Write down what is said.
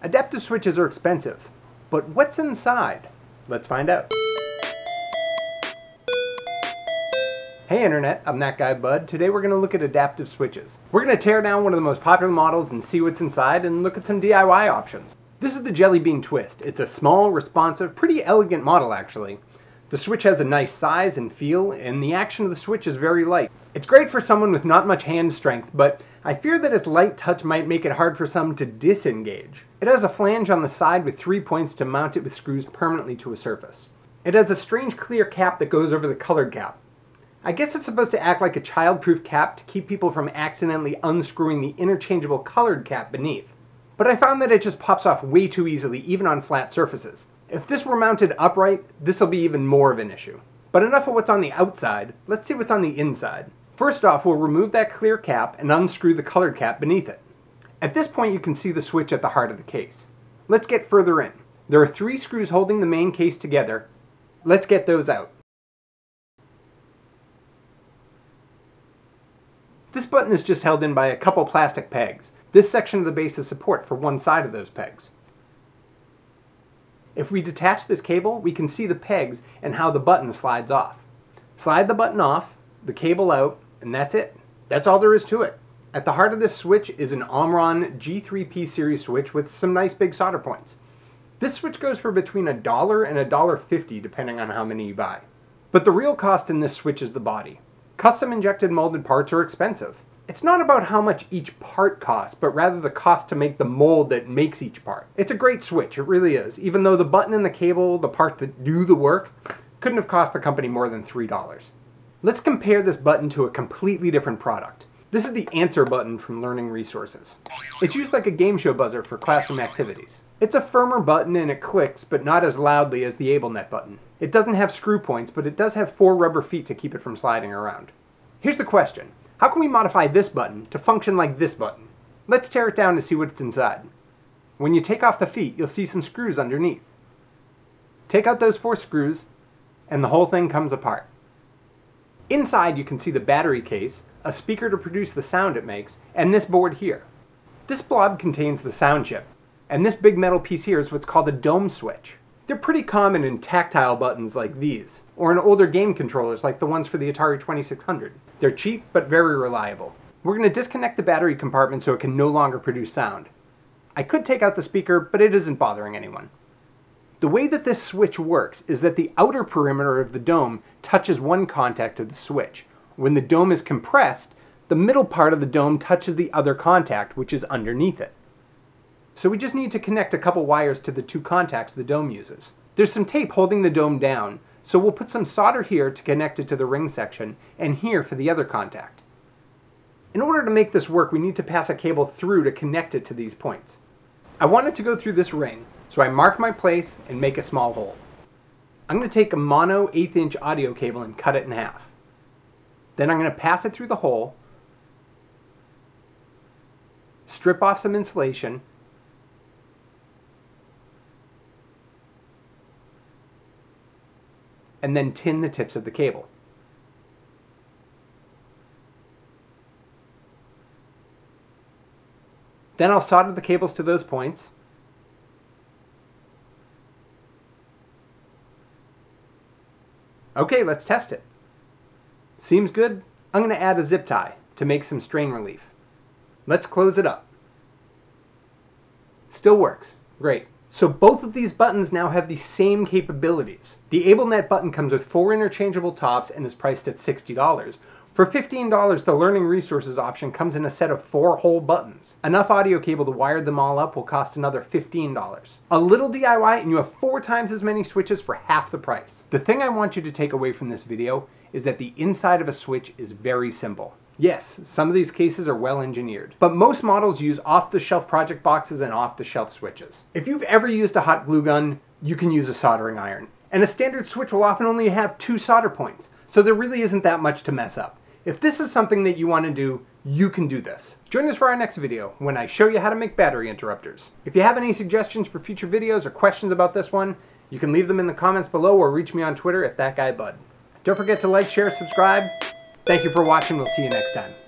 Adaptive switches are expensive, but what's inside? Let's find out. Hey Internet, I'm that guy Bud. Today we're going to look at adaptive switches. We're going to tear down one of the most popular models and see what's inside and look at some DIY options. This is the Jelly Bean Twist. It's a small, responsive, pretty elegant model actually. The switch has a nice size and feel, and the action of the switch is very light. It's great for someone with not much hand strength, but I fear that its light touch might make it hard for some to disengage. It has a flange on the side with three points to mount it with screws permanently to a surface. It has a strange clear cap that goes over the colored cap. I guess it's supposed to act like a child-proof cap to keep people from accidentally unscrewing the interchangeable colored cap beneath. But I found that it just pops off way too easily, even on flat surfaces. If this were mounted upright, this will be even more of an issue. But enough of what's on the outside, let's see what's on the inside. First off, we'll remove that clear cap and unscrew the colored cap beneath it. At this point you can see the switch at the heart of the case. Let's get further in. There are three screws holding the main case together. Let's get those out. This button is just held in by a couple plastic pegs. This section of the base is support for one side of those pegs. If we detach this cable, we can see the pegs and how the button slides off. Slide the button off, the cable out, and that's it. That's all there is to it. At the heart of this switch is an Omron G3P series switch with some nice big solder points. This switch goes for between a dollar and a dollar fifty depending on how many you buy. But the real cost in this switch is the body. Custom injected molded parts are expensive. It's not about how much each part costs, but rather the cost to make the mold that makes each part. It's a great switch, it really is, even though the button and the cable, the part that do the work, couldn't have cost the company more than $3. Let's compare this button to a completely different product. This is the answer button from Learning Resources. It's used like a game show buzzer for classroom activities. It's a firmer button and it clicks, but not as loudly as the AbleNet button. It doesn't have screw points, but it does have four rubber feet to keep it from sliding around. Here's the question. How can we modify this button to function like this button? Let's tear it down to see what's inside. When you take off the feet, you'll see some screws underneath. Take out those four screws, and the whole thing comes apart. Inside you can see the battery case, a speaker to produce the sound it makes, and this board here. This blob contains the sound chip, and this big metal piece here is what's called a dome switch. They're pretty common in tactile buttons like these, or in older game controllers like the ones for the Atari 2600. They're cheap, but very reliable. We're going to disconnect the battery compartment so it can no longer produce sound. I could take out the speaker, but it isn't bothering anyone. The way that this switch works is that the outer perimeter of the dome touches one contact of the switch. When the dome is compressed, the middle part of the dome touches the other contact, which is underneath it. So we just need to connect a couple wires to the two contacts the dome uses. There's some tape holding the dome down, so we'll put some solder here to connect it to the ring section, and here for the other contact. In order to make this work, we need to pass a cable through to connect it to these points. I want it to go through this ring, so I mark my place and make a small hole. I'm going to take a mono eighth inch audio cable and cut it in half. Then I'm going to pass it through the hole, strip off some insulation, and then tin the tips of the cable. Then I'll solder the cables to those points Okay, let's test it. Seems good. I'm going to add a zip tie to make some strain relief. Let's close it up. Still works. Great. So both of these buttons now have the same capabilities. The AbleNet button comes with four interchangeable tops and is priced at $60, for $15, the Learning Resources option comes in a set of four whole buttons. Enough audio cable to wire them all up will cost another $15. A little DIY and you have four times as many switches for half the price. The thing I want you to take away from this video is that the inside of a switch is very simple. Yes, some of these cases are well engineered, but most models use off-the-shelf project boxes and off-the-shelf switches. If you've ever used a hot glue gun, you can use a soldering iron. And a standard switch will often only have two solder points, so there really isn't that much to mess up. If this is something that you want to do, you can do this. Join us for our next video when I show you how to make battery interrupters. If you have any suggestions for future videos or questions about this one, you can leave them in the comments below or reach me on Twitter at ThatGuyBud. Don't forget to like, share, subscribe. Thank you for watching. We'll see you next time.